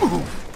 Move!